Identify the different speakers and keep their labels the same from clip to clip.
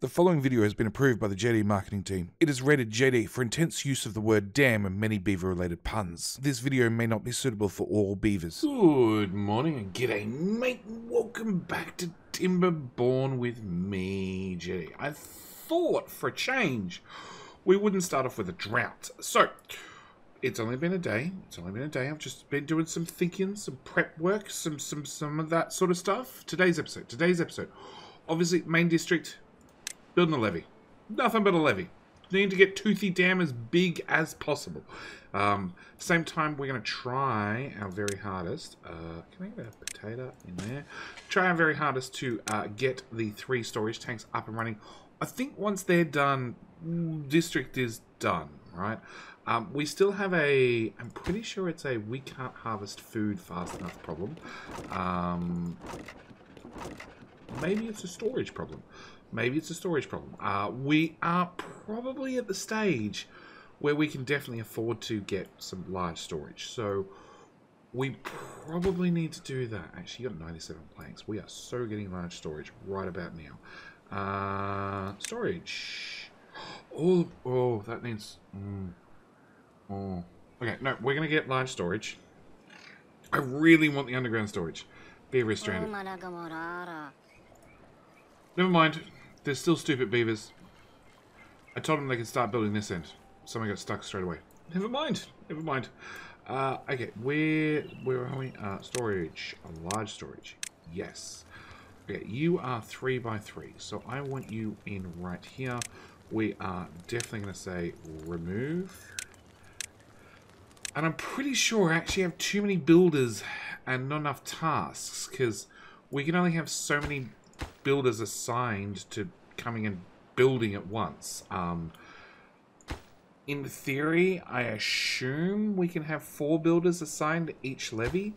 Speaker 1: The following video has been approved by the JD marketing team. It is rated JD for intense use of the word damn and many beaver related puns. This video may not be suitable for all beavers.
Speaker 2: Good morning and g'day, mate. Welcome back to Timberborn with me, JD. I thought for a change we wouldn't start off with a drought. So, it's only been a day. It's only been a day. I've just been doing some thinking, some prep work, some some some of that sort of stuff. Today's episode. Today's episode. Obviously, main district building a levee. Nothing but a levee. Need to get Toothy Dam as big as possible. Um, same time, we're going to try our very hardest. Uh, can I get a potato in there? Try our very hardest to uh, get the three storage tanks up and running. I think once they're done, district is done, right? Um, we still have a, I'm pretty sure it's a we can't harvest food fast enough problem. Um, maybe it's a storage problem. Maybe it's a storage problem. Uh, we are probably at the stage where we can definitely afford to get some large storage. So we probably need to do that. Actually, you got 97 planks. We are so getting large storage right about now. Uh, storage. Oh, oh, that needs... Mm, oh. Okay, no, we're going to get large storage. I really want the underground storage. Be is stranded. Never mind. They're still stupid beavers. I told them they could start building this end. Someone got stuck straight away. Never mind. Never mind. Uh, okay, where where are we? Uh, storage. A large storage. Yes. Okay, you are three by three. So I want you in right here. We are definitely going to say remove. And I'm pretty sure I actually have too many builders and not enough tasks because we can only have so many builders assigned to coming and building at once. Um, in theory, I assume we can have four builders assigned to each levee,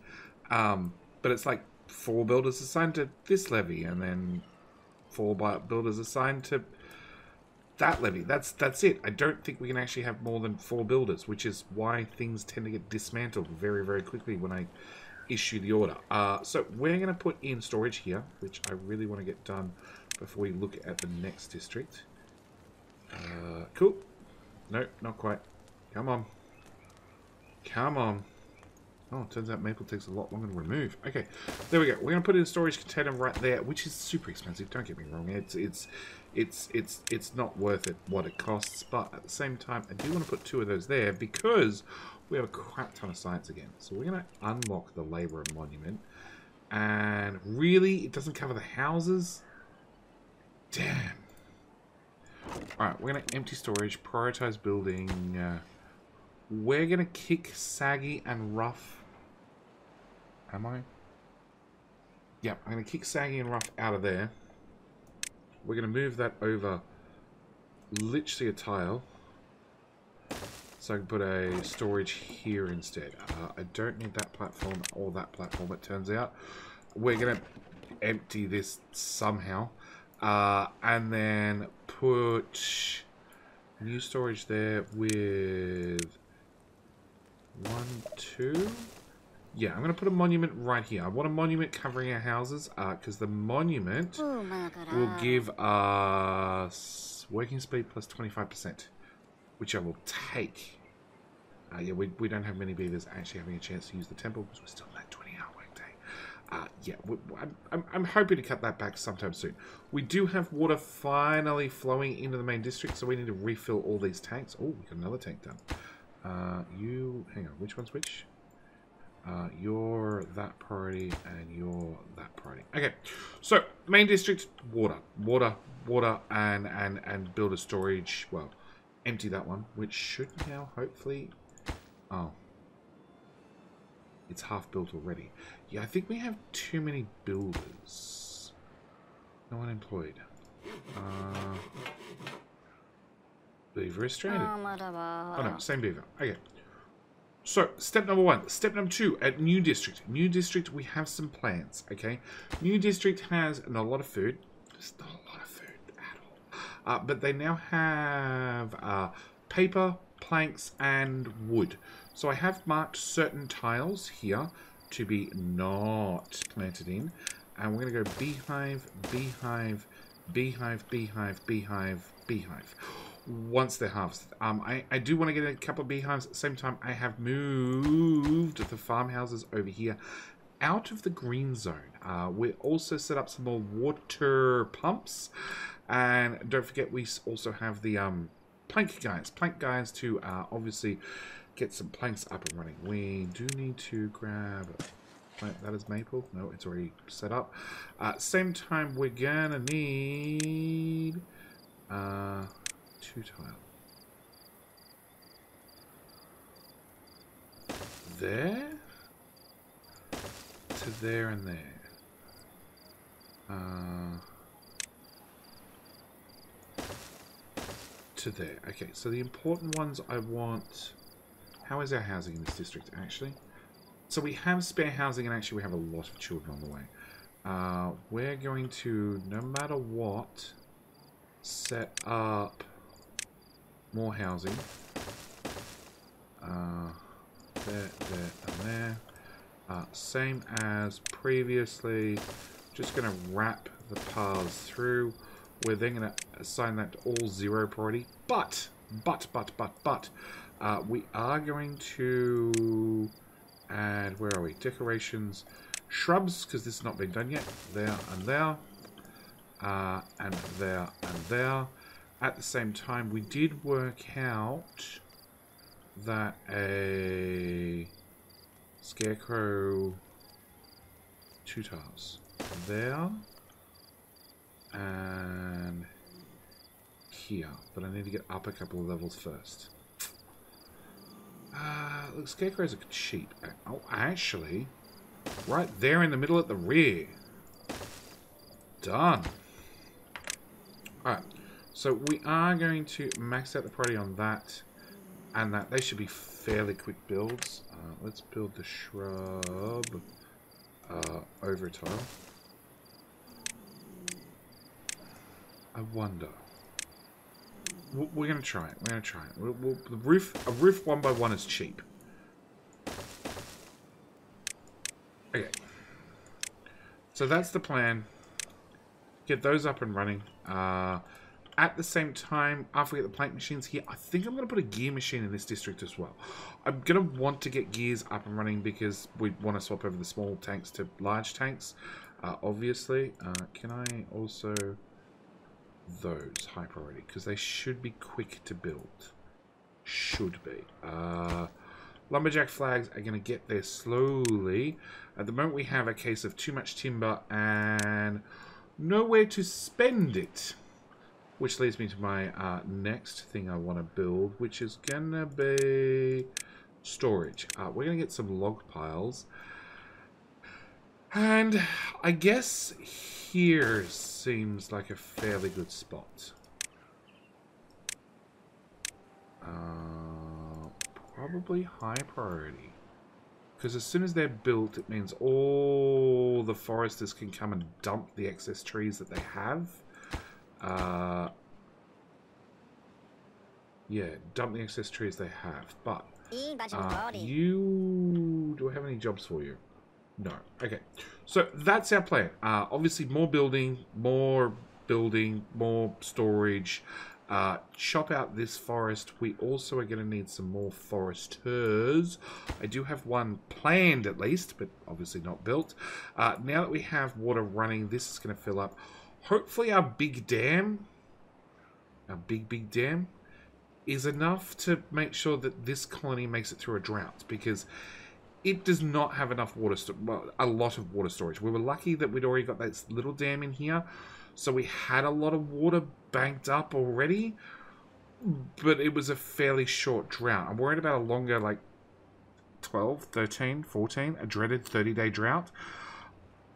Speaker 2: um, but it's like four builders assigned to this levee, and then four builders assigned to that levee. That's that's it. I don't think we can actually have more than four builders, which is why things tend to get dismantled very very quickly when I issue the order. Uh, so we're going to put in storage here, which I really want to get done before we look at the next district. Uh, cool. No, not quite. Come on. Come on. Oh, turns out maple takes a lot longer to remove. Okay, there we go. We're going to put in a storage container right there, which is super expensive. Don't get me wrong. It's it's it's it's it's not worth it what it costs, but at the same time, I do want to put two of those there because we have a crap ton of science again. So we're going to unlock the Labourer Monument. And really, it doesn't cover the houses. Damn. Alright, we're going to empty storage, prioritize building. Uh, we're going to kick Saggy and Rough. Am I? Yep, I'm going to kick Saggy and Rough out of there. We're going to move that over literally a tile. So I can put a storage here instead. Uh, I don't need that platform or that platform, it turns out. We're going to empty this somehow. Uh, and then put new storage there with one, two. Yeah, I'm going to put a monument right here. I want a monument covering our houses because uh, the monument will give us working speed plus 25% which I will take. Uh, yeah, we, we don't have many beavers actually having a chance to use the temple because we're still in that 20 hour workday. Uh, yeah, we, I'm, I'm, I'm hoping to cut that back sometime soon. We do have water finally flowing into the main district, so we need to refill all these tanks. Oh, we got another tank done. Uh, you, hang on, which one's which? Uh, you're that priority and you're that priority. Okay, so main district, water, water, water, and and and build a storage. Well, empty that one, which should now hopefully... Oh. It's half built already. Yeah, I think we have too many builders. No one employed. Uh, beaver is stranded. Oh no, same beaver. Okay. So, step number one. Step number two, at New District. New District, we have some plans, okay? New District has not a lot of food. Just not a lot of uh, but they now have uh, paper, planks, and wood. So I have marked certain tiles here to be not planted in. And we're going to go beehive, beehive, beehive, beehive, beehive, beehive. Once they're harvested. Um, I, I do want to get a couple of beehives. At the same time, I have moved the farmhouses over here out of the green zone. Uh, we also set up some more water pumps. And don't forget, we also have the um, plank guys. Plank guys to uh, obviously get some planks up and running. We do need to grab... That is maple. No, it's already set up. Uh, same time, we're gonna need uh, two tile. There to there and there. Uh, to there. Okay, so the important ones I want... How is our housing in this district, actually? So we have spare housing, and actually we have a lot of children on the way. Uh, we're going to, no matter what, set up more housing. Uh, there, there, and there. Uh, same as previously. Just going to wrap the paths through. We're then going to assign that to all zero priority. But, but, but, but, but, uh, we are going to add, where are we? Decorations, shrubs, because this has not been done yet. There and there. Uh, and there and there. At the same time, we did work out that a scarecrow two tiles there and here, but I need to get up a couple of levels first. Uh, look, scarecrows are cheap. Oh, actually, right there in the middle at the rear. Done. Alright, so we are going to max out the priority on that and that. They should be fairly quick builds. Uh, let's build the shrub uh, over tile. I wonder. We're going to try it. We're to try it. We'll, we'll, the roof, a roof one by one is cheap. Okay. So that's the plan. Get those up and running. Uh, at the same time, after we get the plank machines here, I think I'm going to put a gear machine in this district as well. I'm going to want to get gears up and running because we want to swap over the small tanks to large tanks, uh, obviously. Uh, can I also... Those, high priority, because they should be quick to build. Should be. Uh, lumberjack flags are going to get there slowly. At the moment we have a case of too much timber and nowhere to spend it. Which leads me to my uh, next thing I want to build, which is going to be storage. Uh, we're going to get some log piles. And I guess here seems like a fairly good spot. Uh, probably high priority. Because as soon as they're built, it means all the foresters can come and dump the excess trees that they have. Uh, yeah, dump the excess trees they have. But uh, you do I have any jobs for you? No. Okay. So that's our plan. Uh, obviously, more building, more building, more storage. Uh, chop out this forest. We also are going to need some more foresters. I do have one planned at least, but obviously not built. Uh, now that we have water running, this is going to fill up hopefully our big dam, our big, big dam, is enough to make sure that this colony makes it through a drought because it does not have enough water, well, a lot of water storage. We were lucky that we'd already got this little dam in here, so we had a lot of water banked up already, but it was a fairly short drought. I'm worried about a longer, like 12, 13, 14, a dreaded 30 day drought.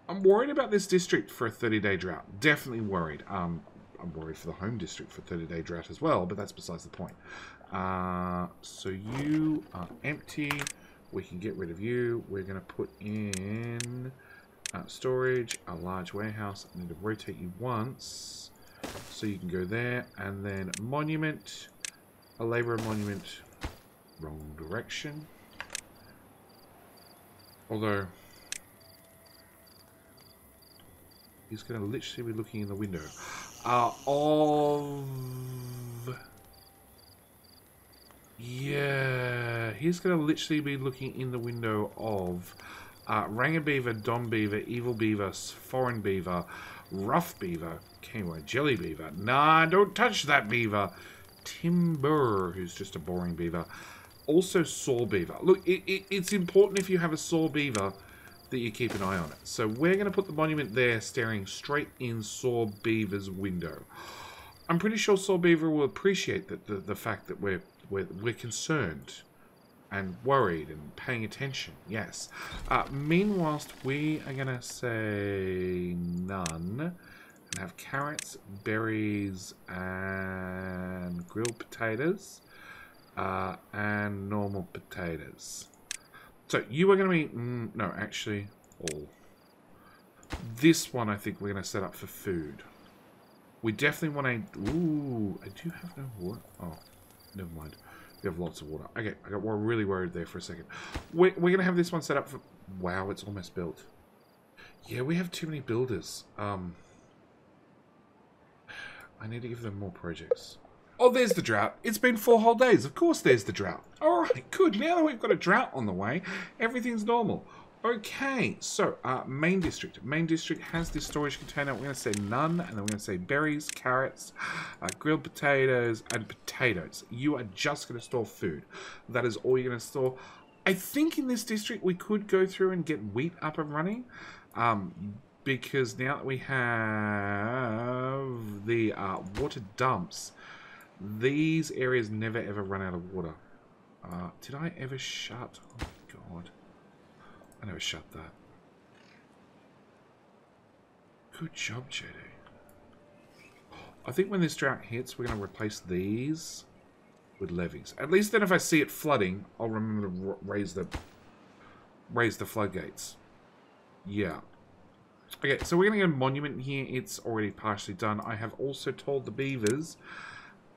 Speaker 2: I'm worried about this district for a 30-day drought. Definitely worried. Um, I'm worried for the home district for 30-day drought as well, but that's besides the point. Uh, so you are empty. We can get rid of you. We're going to put in uh, storage, a large warehouse. I need to rotate you once. So you can go there. And then monument, a labourer monument. Wrong direction. Although, He's going to literally be looking in the window. uh, of... Yeah, he's going to literally be looking in the window of uh, Ranger Beaver, Dom Beaver, Evil Beaver, Foreign Beaver, Rough Beaver, Kingway Jelly Beaver. Nah, don't touch that beaver. Timber, who's just a boring beaver. Also Saw Beaver. Look, it, it, it's important if you have a Saw Beaver that you keep an eye on it. So we're going to put the monument there staring straight in Saw Beaver's window. I'm pretty sure Saw Beaver will appreciate that the, the fact that we're, we're, we're concerned and worried and paying attention. Yes. Uh, meanwhile, we are going to say none and have carrots, berries, and grilled potatoes, uh, and normal potatoes. So you are going to be mm, no, actually, all. This one I think we're going to set up for food. We definitely want a. Ooh, I do have no water. Oh, never mind. We have lots of water. Okay, I got really worried there for a second. We're, we're going to have this one set up for... Wow, it's almost built. Yeah, we have too many builders. Um, I need to give them more projects. Oh, there's the drought. It's been four whole days. Of course there's the drought. All right, good. Now that we've got a drought on the way, everything's normal. Okay, so uh, main district. Main district has this storage container. We're going to say none, and then we're going to say berries, carrots, uh, grilled potatoes, and potatoes. You are just going to store food. That is all you're going to store. I think in this district we could go through and get wheat up and running. Um, because now that we have the uh, water dumps, these areas never ever run out of water. Uh, did I ever shut? Oh my god. I never shut that. Good job, JD. I think when this drought hits, we're going to replace these with levees. At least then if I see it flooding, I'll remember to raise the raise the floodgates. Yeah. Okay, so we're going to get a monument here. It's already partially done. I have also told the beavers,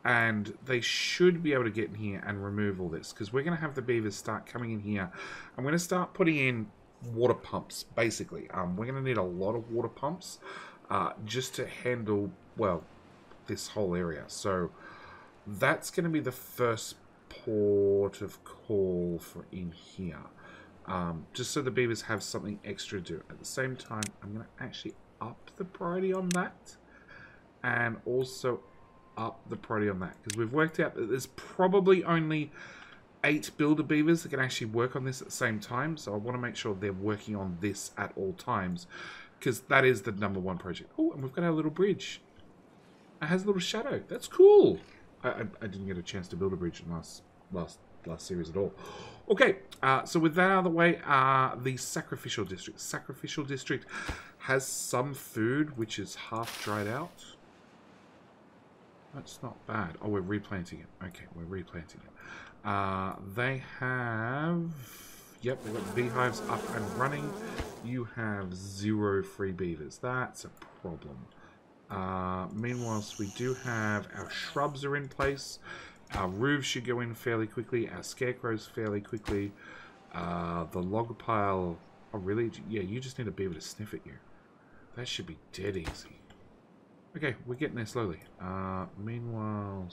Speaker 2: and they should be able to get in here and remove all this, because we're going to have the beavers start coming in here. I'm going to start putting in water pumps, basically. Um, we're going to need a lot of water pumps uh, just to handle, well, this whole area. So that's going to be the first port of call for in here. Um, just so the beavers have something extra to do. At the same time, I'm going to actually up the priority on that. And also up the priority on that. Because we've worked out that there's probably only eight builder beavers that can actually work on this at the same time. So I want to make sure they're working on this at all times. Because that is the number one project. Oh, and we've got our little bridge. It has a little shadow. That's cool. I, I, I didn't get a chance to build a bridge in last last last series at all. Okay, uh, so with that out of the way, uh, the Sacrificial District. Sacrificial District has some food which is half dried out. That's not bad. Oh, we're replanting it. Okay, we're replanting it. Uh, they have... Yep, we've got beehives up and running. You have zero free beavers. That's a problem. Uh, meanwhile, we do have our shrubs are in place. Our roofs should go in fairly quickly. Our scarecrows fairly quickly. Uh, the log pile... Oh, really? Yeah, you just need a beaver to sniff at you. That should be dead easy. Okay, we're getting there slowly. Uh, meanwhile,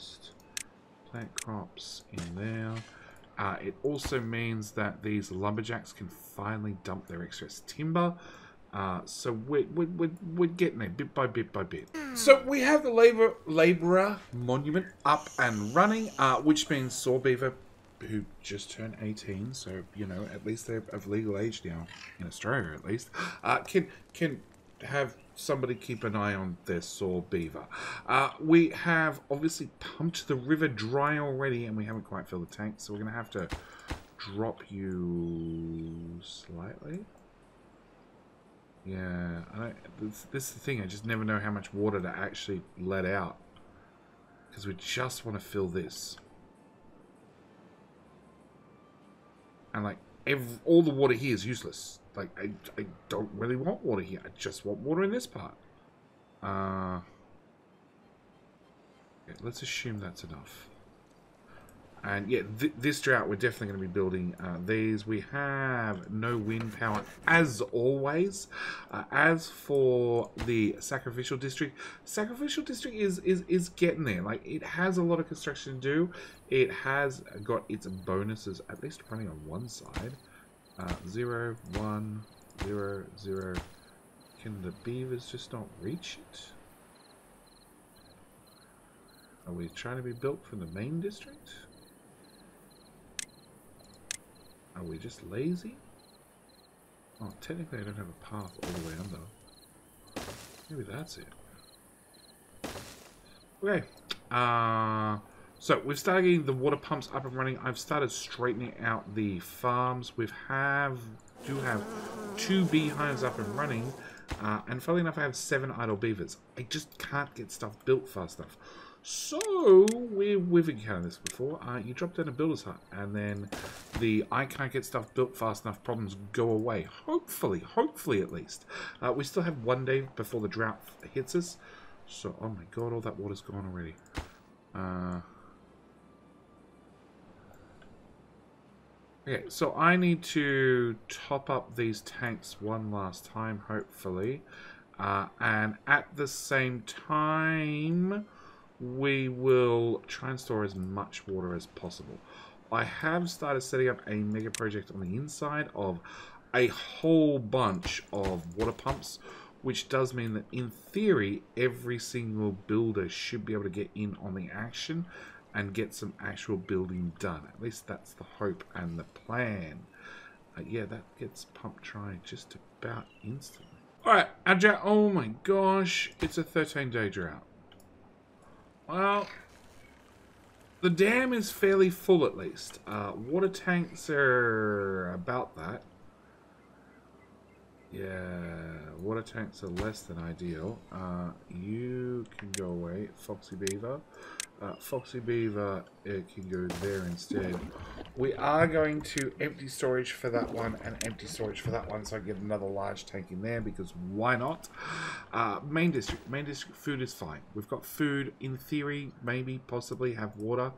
Speaker 2: plant crops in there. Uh, it also means that these lumberjacks can finally dump their excess timber. Uh, so we're, we're, we're, getting there bit by bit by bit. So we have the labor, labourer monument up and running, uh, which means Saw Beaver, who just turned 18, so, you know, at least they're of legal age now, in Australia at least, uh, can, can have somebody keep an eye on their Saw Beaver. Uh, we have obviously pumped the river dry already, and we haven't quite filled the tank, so we're going to have to drop you slightly. Yeah, this, this is the thing. I just never know how much water to actually let out. Because we just want to fill this. And like, every, all the water here is useless. Like, I, I don't really want water here. I just want water in this part. Uh, let's assume that's enough. And yeah, th this drought, we're definitely going to be building uh, these. We have no wind power, as always. Uh, as for the sacrificial district, sacrificial district is, is is getting there. Like it has a lot of construction to do. It has got its bonuses, at least running on one side. Uh, zero, one, zero, zero. Can the beavers just not reach it? Are we trying to be built from the main district? Are we just lazy? Oh, technically I don't have a path all the way under. Maybe that's it. Okay. Uh, so we've started getting the water pumps up and running. I've started straightening out the farms. We have do have two beehives up and running. Uh, and funnily enough, I have seven idle beavers. I just can't get stuff built fast enough. So, we, we've encountered this before. Uh, you drop down a builder's hut, and then the I can't get stuff built fast enough problems go away. Hopefully, hopefully at least. Uh, we still have one day before the drought hits us. So, oh my god, all that water's gone already. Uh, okay, so I need to top up these tanks one last time, hopefully. Uh, and at the same time we will try and store as much water as possible. I have started setting up a mega project on the inside of a whole bunch of water pumps, which does mean that in theory, every single builder should be able to get in on the action and get some actual building done. At least that's the hope and the plan. Uh, yeah, that gets pumped dry just about instantly. Alright, our oh my gosh, it's a 13 day drought. Well, the dam is fairly full at least. Uh, water tanks are about that. Yeah, water tanks are less than ideal. Uh, you can go away, Foxy Beaver. Uh, Foxy Beaver it can go there instead. We are going to empty storage for that one and empty storage for that one so I get another large tank in there because why not? Uh, main district. Main district food is fine. We've got food in theory, maybe, possibly have water.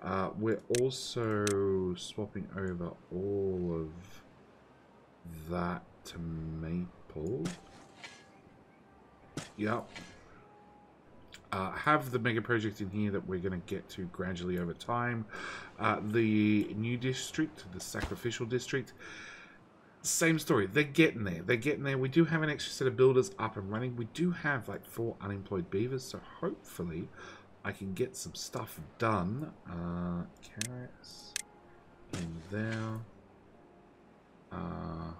Speaker 2: Uh, we're also swapping over all of that to maple. Yep uh, have the mega project in here that we're going to get to gradually over time. Uh, the new district, the sacrificial district, same story. They're getting there. They're getting there. We do have an extra set of builders up and running. We do have like four unemployed beavers, so hopefully I can get some stuff done. Uh, carrots in there. Uh,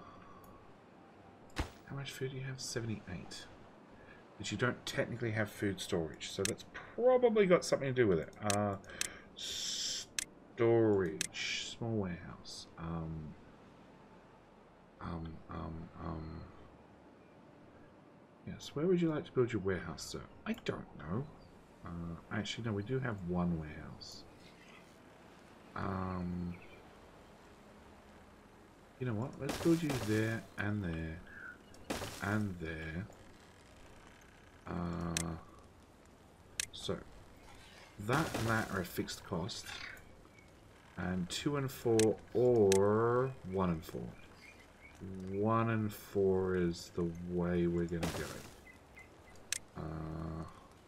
Speaker 2: how much food do you have? 78 but you don't technically have food storage. So that's probably got something to do with it. Uh, storage, small warehouse. Um, um, um, um. Yes, where would you like to build your warehouse, sir? I don't know. Uh, actually, no, we do have one warehouse. Um, you know what? Let's build you there and there and there. Uh, so, that and that are a fixed cost. And 2 and 4 or 1 and 4. 1 and 4 is the way we're going to go. Uh,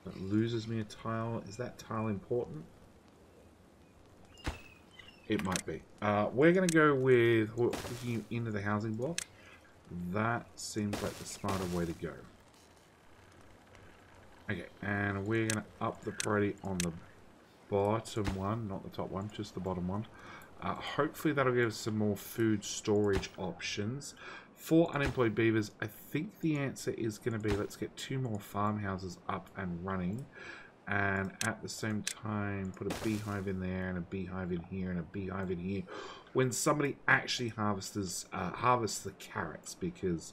Speaker 2: that loses me a tile. Is that tile important? It might be. Uh, we're going to go with looking into the housing block. That seems like the smarter way to go. Okay, and we're going to up the priority on the bottom one, not the top one, just the bottom one. Uh, hopefully that'll give us some more food storage options. For unemployed beavers, I think the answer is going to be let's get two more farmhouses up and running. And at the same time, put a beehive in there and a beehive in here and a beehive in here. When somebody actually harvests, uh, harvests the carrots because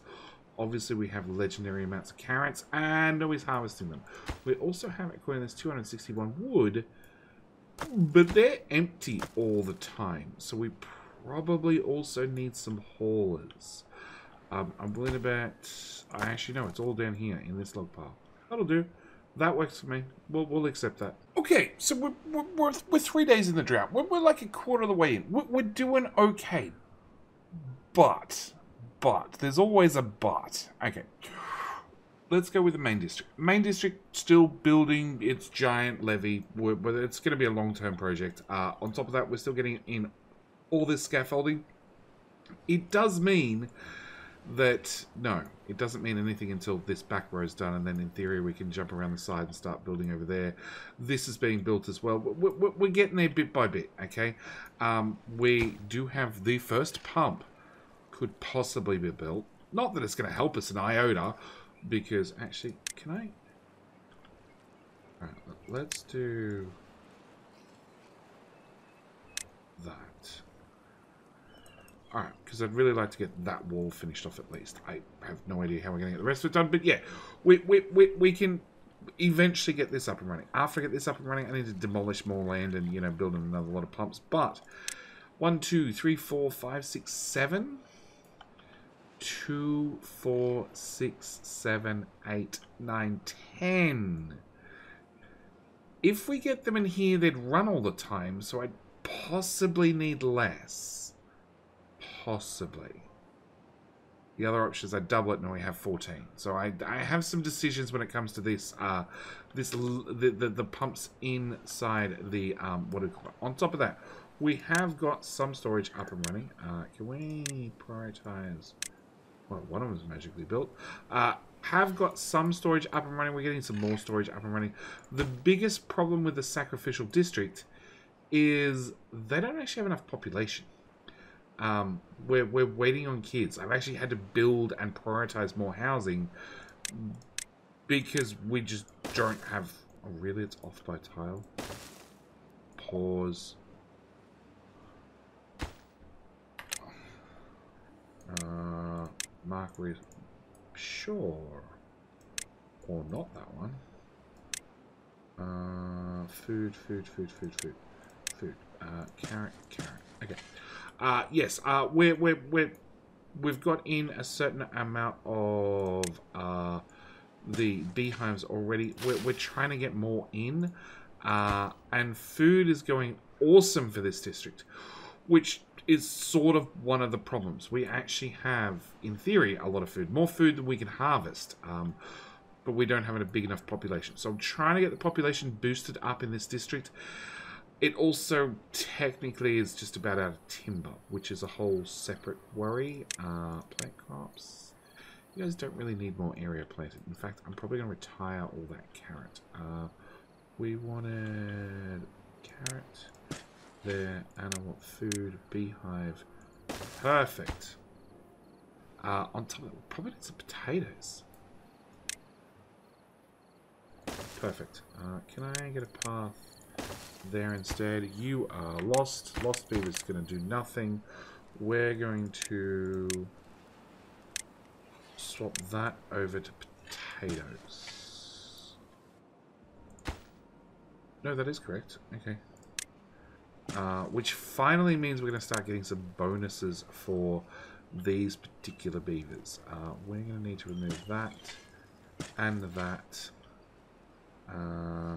Speaker 2: Obviously, we have legendary amounts of carrots, and always harvesting them. We also have, according to this, 261 wood, but they're empty all the time. So we probably also need some haulers. Um, I'm willing to bet... I actually know, it's all down here in this log pile. That'll do. That works for me. We'll, we'll accept that. Okay. So we're, we're, we're, we're three days in the drought. We're, we're like a quarter of the way in. We're, we're doing okay. But, but, there's always a but. Okay. Let's go with the main district. Main district still building its giant levee. We're- it's going to be a long-term project. Uh, on top of that, we're still getting in all this scaffolding. It does mean that no, it doesn't mean anything until this back row is done, and then in theory we can jump around the side and start building over there. This is being built as well. We're, we're, we're getting there bit by bit. Okay, um, we do have the first pump could possibly be built. Not that it's going to help us in iota, because actually, can I? All right, let's do that. Alright, because I'd really like to get that wall finished off at least. I have no idea how we're going to get the rest of it done, but yeah, we, we, we, we can eventually get this up and running. After I get this up and running, I need to demolish more land and, you know, build another lot of pumps. But, one, two, three, four, five, six, seven. Two, four, six, seven, eight, nine, ten. If we get them in here, they'd run all the time, so I'd possibly need less. Possibly. The other option is I double it and we have 14. So I, I have some decisions when it comes to this. Uh, this the, the the pumps inside the um what do call it? On top of that, we have got some storage up and running. Uh, can we prioritize? Well, one of them is magically built. Uh, have got some storage up and running. We're getting some more storage up and running. The biggest problem with the sacrificial district is they don't actually have enough population. Um, we're, we're waiting on kids. I've actually had to build and prioritize more housing because we just don't have. Oh, really? It's off by tile. Pause. Uh, mark re Sure. Or not that one. Uh, food, food, food, food, food, food. Uh, carrot, carrot. Okay. Uh, yes. Uh, we're we're we're we've got in a certain amount of uh the beehives already. We're we're trying to get more in, uh, and food is going awesome for this district, which is sort of one of the problems. We actually have, in theory, a lot of food, more food than we can harvest. Um, but we don't have a big enough population. So I'm trying to get the population boosted up in this district. It also technically is just about out of timber, which is a whole separate worry. Uh, plant crops. You guys don't really need more area planted. In fact, I'm probably going to retire all that carrot. Uh, we wanted carrot there, want food, beehive. Perfect. Uh, on top of it, probably need some potatoes. Perfect. Uh, can I get a path there instead? You are lost. Lost beaver is going to do nothing. We're going to swap that over to potatoes. No, that is correct. Okay. Uh, which finally means we're going to start getting some bonuses for these particular beavers. Uh, we're going to need to remove that and that. Uh,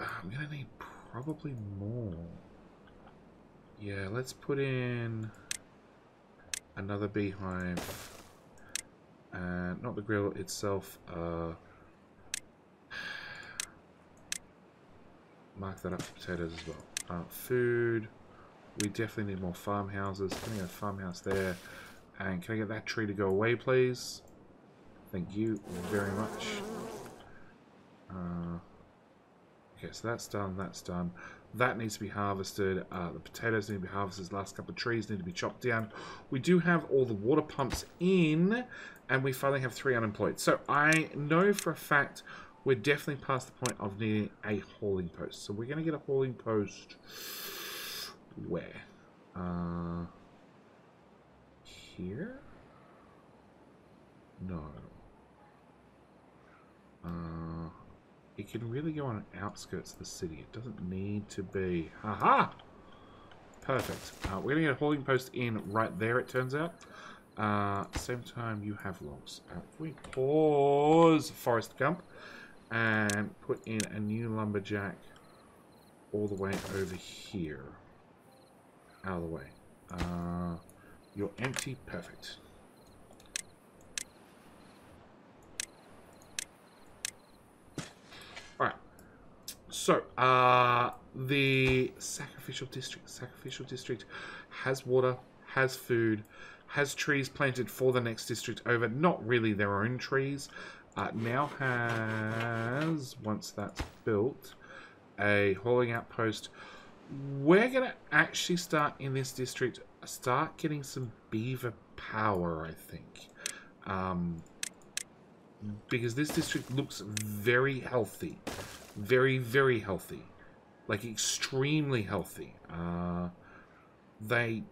Speaker 2: I'm gonna need probably more. Yeah, let's put in another beehive. And not the grill itself. Uh, mark that up for potatoes as well. Uh, food. We definitely need more farmhouses. Can I get a farmhouse there? And can I get that tree to go away, please? Thank you very much. Uh, okay, so that's done, that's done. That needs to be harvested. Uh, the potatoes need to be harvested. Last couple of trees need to be chopped down. We do have all the water pumps in, and we finally have three unemployed. So I know for a fact we're definitely past the point of needing a hauling post. So we're going to get a hauling post where? Uh, here? No. Uh, it can really go on the outskirts of the city. It doesn't need to be. Haha! Perfect. Uh, we're going to get a hauling post in right there, it turns out. Uh, same time, you have logs. Uh, we pause Forest Gump and put in a new lumberjack all the way over here. Out of the way. Uh, you're empty. Perfect. Alright. So, uh, the sacrificial district. Sacrificial district has water, has food, has trees planted for the next district over. Not really their own trees. Uh, now has, once that's built, a hauling outpost. We're going to actually start in this district, start getting some beaver power, I think. Um, because this district looks very healthy. Very, very healthy. Like, extremely healthy. Uh, they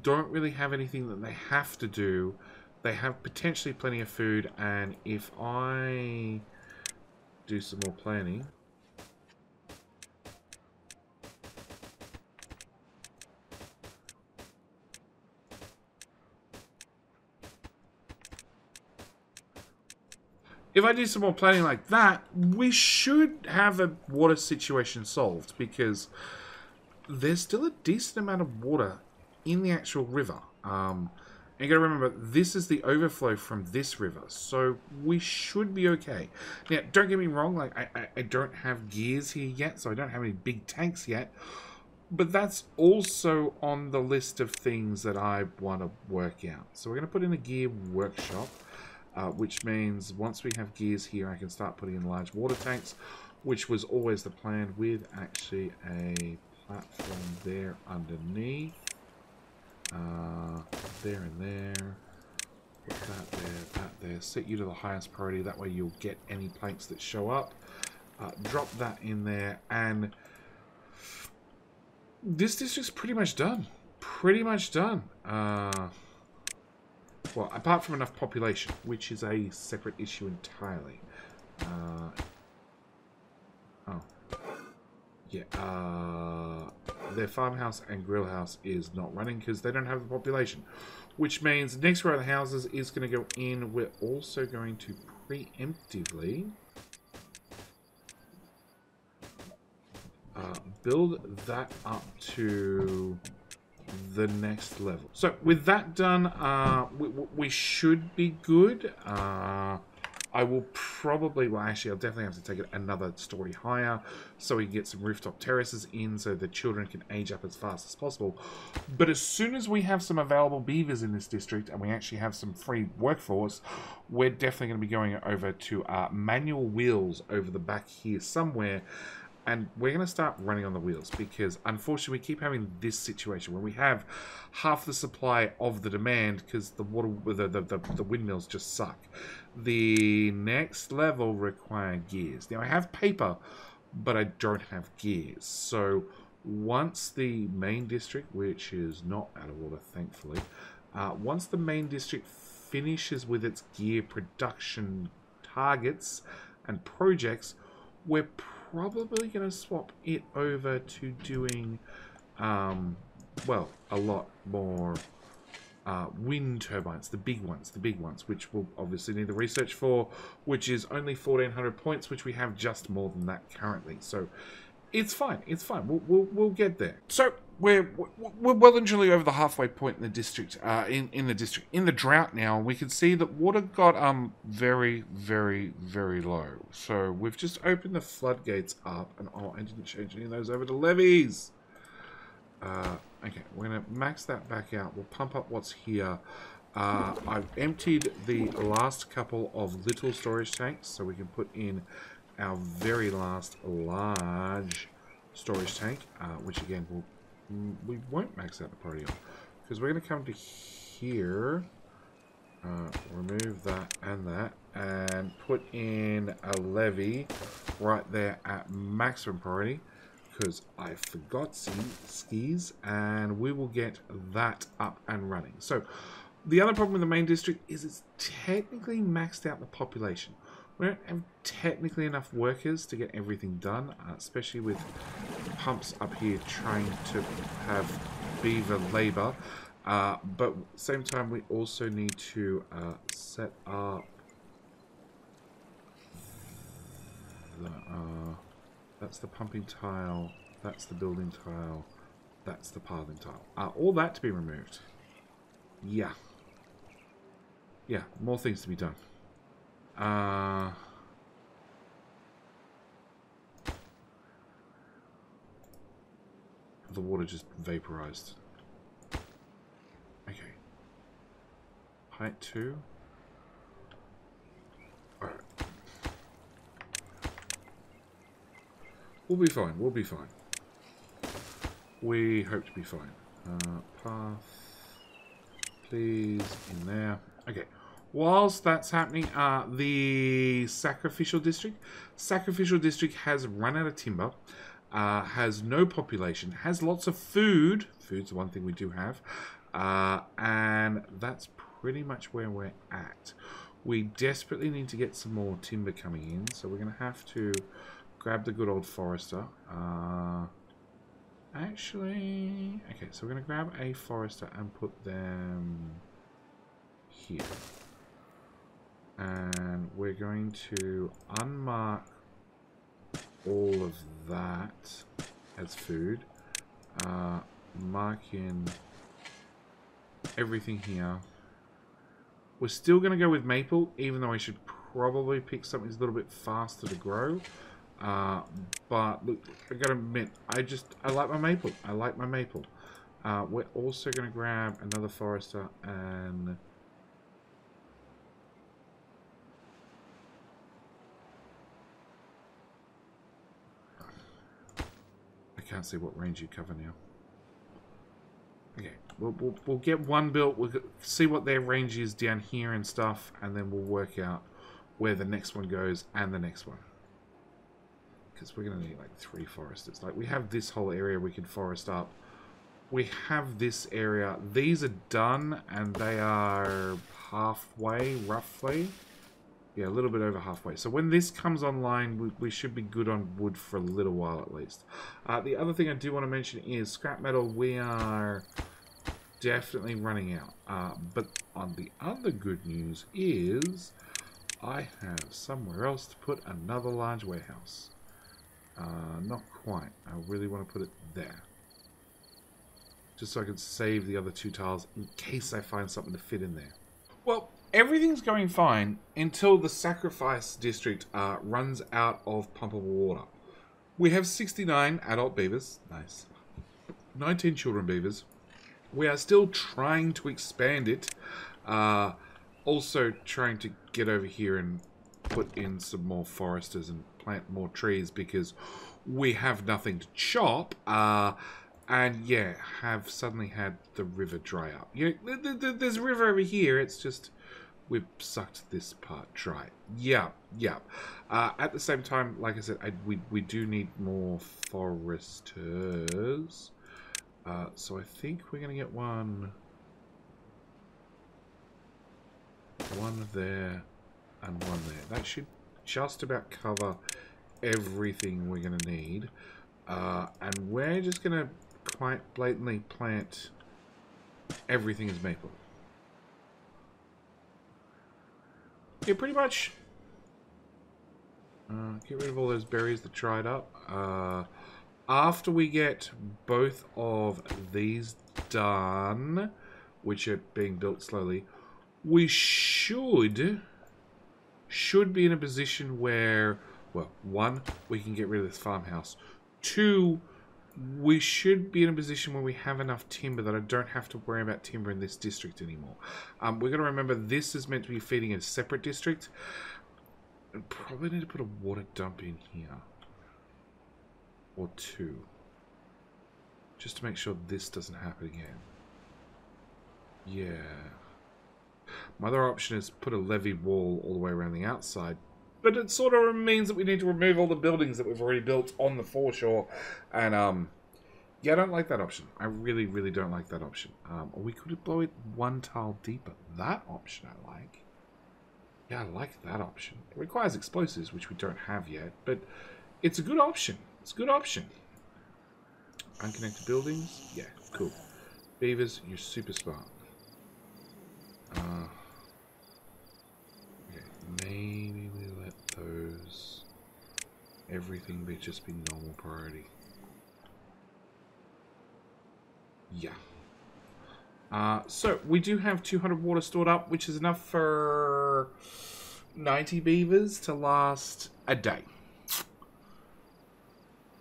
Speaker 2: don't really have anything that they have to do. They have potentially plenty of food, and if I do some more planning... if I do some more planning like that, we should have a water situation solved because there's still a decent amount of water in the actual river. Um, and you gotta remember, this is the overflow from this river, so we should be okay. Now, don't get me wrong, like, I, I, I don't have gears here yet, so I don't have any big tanks yet, but that's also on the list of things that I want to work out. So we're to put in a gear workshop uh, which means once we have gears here, I can start putting in large water tanks, which was always the plan with actually a platform there underneath. Uh, there and there. Put that there, that there. Set you to the highest priority. That way you'll get any planks that show up. Uh, drop that in there. And this district's pretty much done. Pretty much done. Uh, well, apart from enough population, which is a separate issue entirely. Uh, oh. Yeah, uh, their farmhouse and grill house is not running because they don't have the population. Which means next row of the houses is going to go in. We're also going to preemptively uh, build that up to the next level. So with that done, uh, we, we, should be good. Uh, I will probably, well actually I'll definitely have to take it another story higher so we can get some rooftop terraces in so the children can age up as fast as possible. But as soon as we have some available beavers in this district and we actually have some free workforce, we're definitely going to be going over to manual wheels over the back here somewhere and we're going to start running on the wheels because unfortunately we keep having this situation where we have half the supply of the demand because the water the, the, the, the, windmills just suck the next level require gears. Now i have paper but i don't have gears. So once the main district which is not out of order, thankfully uh, once the main district finishes with its gear production targets and projects we're probably going to swap it over to doing, um, well, a lot more uh, wind turbines, the big ones, the big ones, which we'll obviously need the research for, which is only 1400 points, which we have just more than that currently. So it's fine, it's fine. We'll, we'll, we'll get there. So we're we're well and truly over the halfway point in the district. Uh, in in the district, in the drought now, we can see that water got um very very very low. So we've just opened the floodgates up, and oh, I didn't change any of those over to levees. Uh, okay, we're gonna max that back out. We'll pump up what's here. Uh, I've emptied the last couple of little storage tanks, so we can put in our very last large storage tank, uh, which again will Mm, we won't max out the party on because we're going to come to here uh, remove that and that and put in a levee right there at maximum priority because I forgot skis and we will get that up and running so the other problem with the main district is it's technically maxed out the population we don't have technically enough workers to get everything done, uh, especially with pumps up here trying to have beaver labour. Uh, but same time, we also need to uh, set up the, uh, that's the pumping tile, that's the building tile, that's the pathing tile. Uh, all that to be removed. Yeah. Yeah, more things to be done. Uh... The water just vaporized. Okay. Height 2. We'll be fine, we'll be fine. We hope to be fine. Uh, path. Please, in there. Okay. Whilst that's happening, uh, the Sacrificial District. Sacrificial District has run out of timber uh, has no population, has lots of food. Food's the one thing we do have. Uh, and that's pretty much where we're at. We desperately need to get some more timber coming in, so we're going to have to grab the good old forester. Uh, actually, okay, so we're going to grab a forester and put them here. And we're going to unmark all of that as food. Uh, mark in everything here. We're still going to go with maple, even though I should probably pick something that's a little bit faster to grow. Uh, but look, I gotta admit, I just, I like my maple. I like my maple. Uh, we're also to grab another forester and I can't see what range you cover now. Okay, we'll, we'll, we'll get one built, we'll see what their range is down here and stuff, and then we'll work out where the next one goes and the next one. Because we're going to need like three foresters. Like we have this whole area we can forest up. We have this area. These are done and they are halfway, roughly. Yeah, a little bit over halfway. So when this comes online, we, we should be good on wood for a little while at least. Uh, the other thing I do want to mention is scrap metal. We are definitely running out. Uh, but on the other good news is I have somewhere else to put another large warehouse. Uh, not quite. I really want to put it there. Just so I can save the other two tiles in case I find something to fit in there. Well, everything's going fine until the sacrifice district uh, runs out of pumpable water. We have 69 adult beavers. Nice. 19 children beavers. We are still trying to expand it. Uh, also trying to get over here and put in some more foresters and plant more trees because we have nothing to chop. Uh, and yeah, have suddenly had the river dry up. You know, there's a river over here. It's just we've sucked this part dry. Yeah, yeah. Uh, at the same time, like I said, I, we, we do need more foresters. Uh, so I think we're going to get one... One there and one there. That should just about cover everything we're going to need. Uh, and we're just going to quite blatantly plant everything as maple. Yeah, pretty much. Uh, get rid of all those berries that dried up. Uh, after we get both of these done, which are being built slowly, we should should be in a position where, well, one, we can get rid of this farmhouse. Two, we should be in a position where we have enough timber that I don't have to worry about timber in this district anymore. Um, we're going to remember this is meant to be feeding a separate district. I probably need to put a water dump in here. Or two. Just to make sure this doesn't happen again. Yeah. My other option is put a levee wall all the way around the outside but it sort of means that we need to remove all the buildings that we've already built on the foreshore. And, um, yeah, I don't like that option. I really, really don't like that option. Um, or we could blow it one tile deeper. That option I like. Yeah, I like that option. It requires explosives, which we don't have yet, but it's a good option. It's a good option. Unconnected buildings? Yeah, cool. Beavers, you're super smart. Uh, okay, maybe we let those everything be just be normal priority. Yeah. Uh, so we do have 200 water stored up, which is enough for 90 beavers to last a day.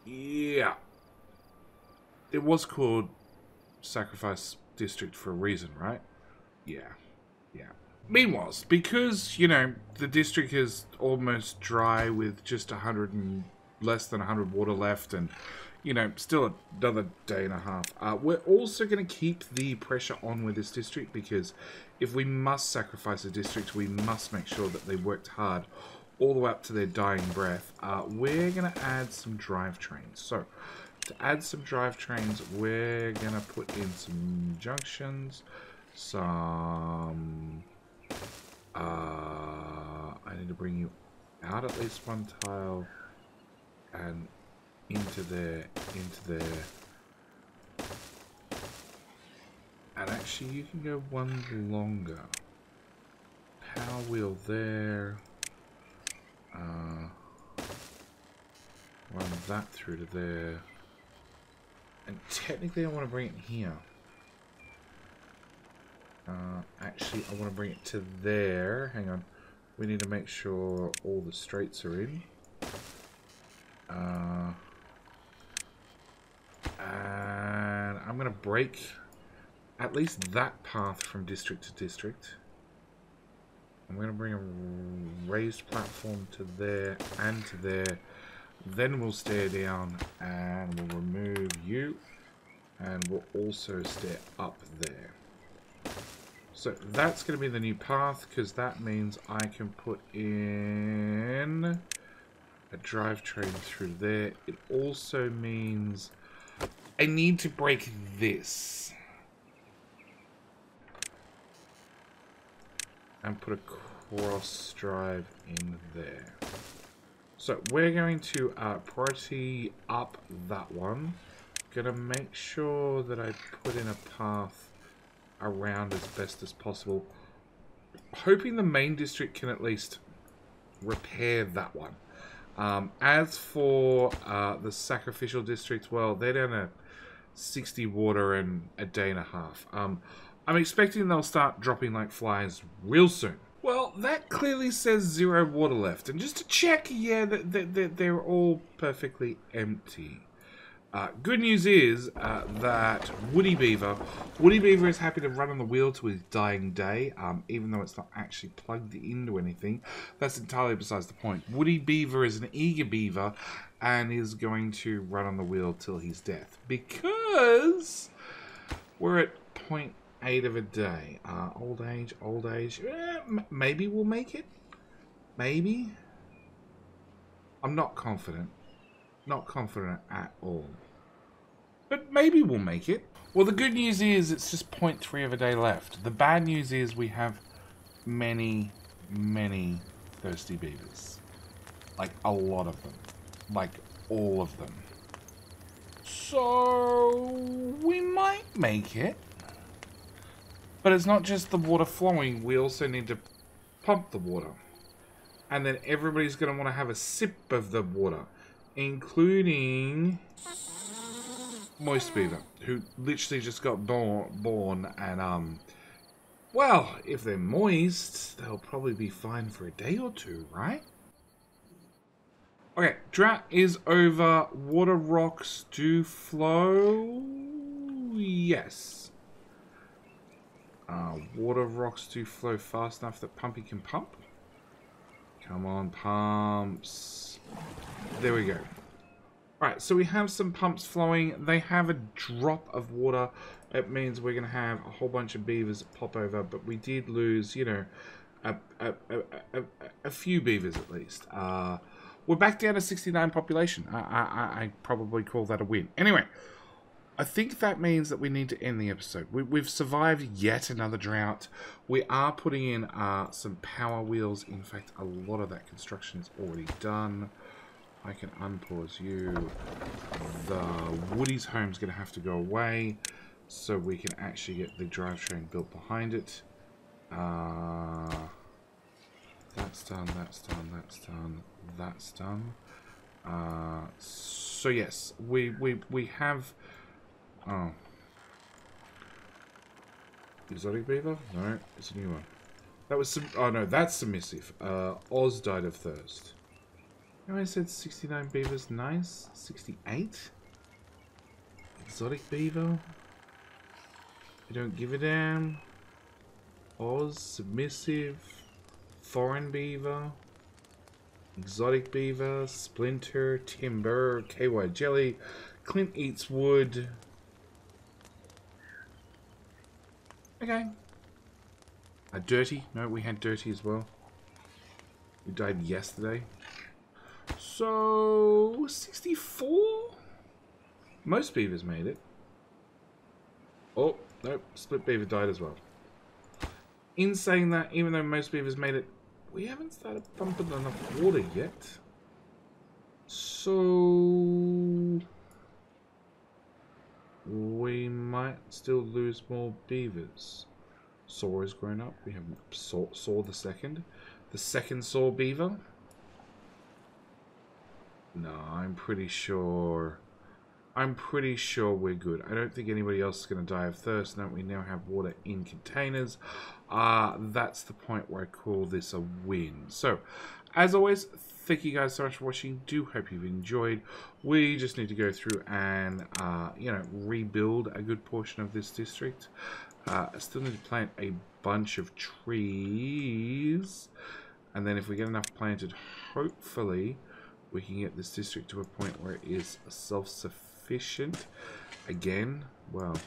Speaker 2: Yeah. It was called Sacrifice District for a reason, right? Yeah. Meanwhile, because, you know, the district is almost dry with just 100 and less than 100 water left and, you know, still another day and a half, uh, we're also going to keep the pressure on with this district because if we must sacrifice a district, we must make sure that they worked hard all the way up to their dying breath. Uh, we're going to add some drivetrains. So, to add some drivetrains, we're going to put in some junctions, some... Uh, I need to bring you out at least one tile and into there, into there. And actually, you can go one longer. Power wheel there. Uh, run that through to there. And technically I want to bring it here. Uh, actually, I want to bring it to there. Hang on. We need to make sure all the straights are in. Uh, and I'm going to break at least that path from district to district. I'm going to bring a raised platform to there and to there. Then we'll stare down and we'll remove you. And we'll also stare up there. So that's going to be the new path because that means I can put in a drivetrain through there. It also means I need to break this. And put a cross drive in there. So we're going to uh, priority up that one. Gonna make sure that I put in a path around as best as possible. Hoping the main district can at least repair that one. Um, as for uh, the sacrificial district, well, they're down to 60 water in a day and a half. Um, I'm expecting they'll start dropping like flies real soon. Well, that clearly says zero water left. And just to check, yeah, they're all perfectly empty. Uh, good news is uh, that Woody Beaver, Woody Beaver is happy to run on the wheel to his dying day, um, even though it's not actually plugged into anything. That's entirely besides the point. Woody Beaver is an eager beaver and is going to run on the wheel till his death because we're at 0.8 of a day. Uh, old age, old age. Eh, maybe we'll make it. Maybe. I'm not confident. Not confident at all. But maybe we'll make it. Well, the good news is it's just 0.3 of a day left. The bad news is we have many, many thirsty beavers. Like, a lot of them. Like, all of them. So, we might make it. But it's not just the water flowing, we also need to pump the water. And then everybody's going to want to have a sip of the water including Moist Beaver, who literally just got born, born and, um, well, if they're moist, they'll probably be fine for a day or two, right? Okay, drought is over. Water rocks do flow. Yes. Uh, water rocks do flow fast enough that Pumpy can pump. Come on, pumps. There we go. Alright, so we have some pumps flowing. They have a drop of water. It means we're going to have a whole bunch of beavers pop over, but we did lose, you know, a, a, a, a few beavers at least. Uh, we're back down to 69 population. I, I, I probably call that a win. Anyway, I think that means that we need to end the episode. We, have survived yet another drought. We are putting in uh, some power wheels. In fact, a lot of that construction is already done. I can unpause you. The Woody's home's going to have to go away. so we can actually get the drivetrain built behind it. Uh, that's done, that's done, that's done, that's done. Uh, so yes, we, we, we have... Oh. Exotic Beaver? No, it's a new one. That was. Oh no, that's submissive. Uh, Oz died of thirst. I said 69 beavers nice? 68? Exotic beaver? You don't give a damn? Oz, submissive, foreign beaver, exotic beaver, splinter, timber, KY jelly, Clint eats wood. Okay. A dirty? No, we had dirty as well. We died yesterday. So, 64? Most beavers made it. Oh, nope, split beaver died as well. In saying that, even though most beavers made it, we haven't started pumping enough water yet. So... We might still lose more beavers. Saw has grown up. We have Saw, saw the second. The second Saw beaver. No, I'm pretty sure... I'm pretty sure we're good. I don't think anybody else is going to die of thirst now we now have water in containers. Uh, that's the point where I call this a win. So, as always, thank you guys so much for watching. Do hope you've enjoyed. We just need to go through and, uh, you know, rebuild a good portion of this district. Uh, I still need to plant a bunch of trees. And then if we get enough planted, hopefully we can get this district to a point where it is self-sufficient. Again, well,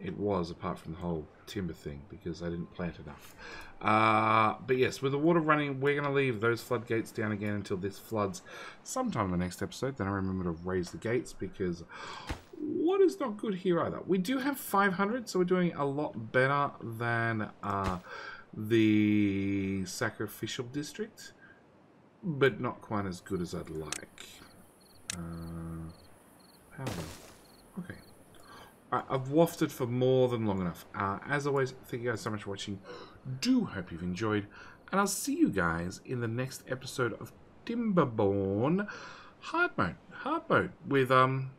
Speaker 2: it was apart from the whole timber thing because I didn't plant enough. Uh, but yes, with the water running, we're going to leave those floodgates down again until this floods sometime in the next episode. Then I remember to raise the gates because what is not good here either. We do have 500, so we're doing a lot better than uh, the sacrificial district but not quite as good as I'd like. Uh, powder. Okay. Right, I've wafted for more than long enough. Uh, as always, thank you guys so much for watching. Do hope you've enjoyed. And I'll see you guys in the next episode of Timberborn Hard Mode. Hard Mode with um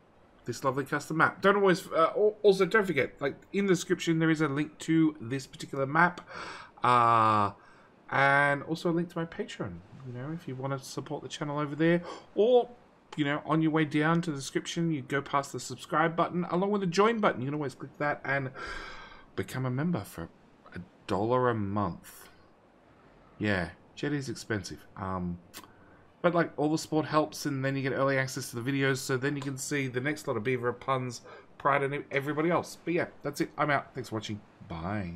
Speaker 2: this lovely custom map. Don't always... Uh, also, don't forget, like, in the description there is a link to this particular map. Uh, and also a link to my Patreon you know, if you want to support the channel over there. Or, you know, on your way down to the description, you go past the subscribe button along with the join button. You can always click that and become a member for a dollar a month. Yeah, JD's expensive. Um, but like all the support helps, and then you get early access to the videos, so then you can see the next lot of Beaver puns prior to everybody else. But yeah, that's it. I'm out. Thanks for watching. Bye.